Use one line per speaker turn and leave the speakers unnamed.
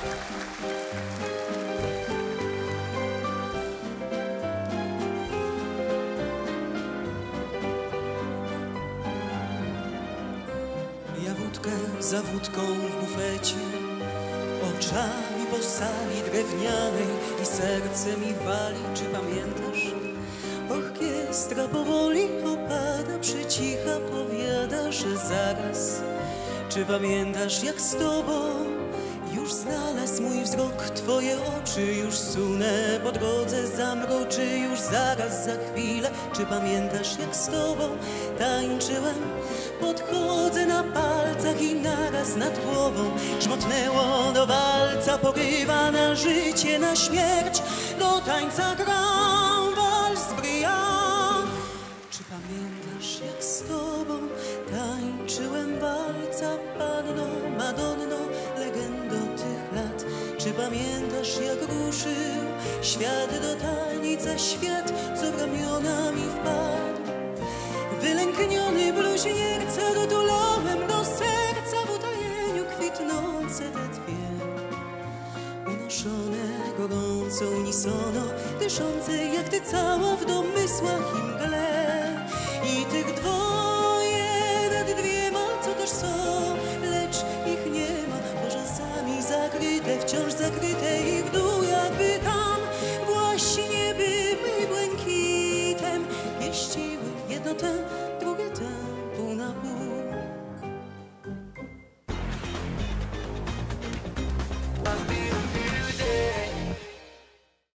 Ja wódkę za wódką w bufecie Oczami po sali I serce mi wali, czy pamiętasz? Orkiestra powoli opada, przycicha, powiada, że zaraz Czy pamiętasz jak z tobą wzrok Twoje oczy już sunę po drodze zamroczy Już zaraz, za chwilę? Czy pamiętasz jak z tobą tańczyłem? Podchodzę na palcach i naraz nad głową. Żmotnęło do walca, porywa na życie, na śmierć. Do tańca gram wals Czy pamiętasz jak z tobą tańczyłem? Walca Panno, lat Czy pamiętasz jak ruszył świat do tańca Świat, co w ramiona mi wpadł? Wylękniony bluźnierca dotulałem do serca W utajeniu kwitnące te dwie. Unoszone gorąco unisono Dyszące jak ty cała w domysłach i mgle. I tych zakrytej w dół, jakby tam właśnie były błękitem mieściły jedno tę, drugie tę, pół na pół.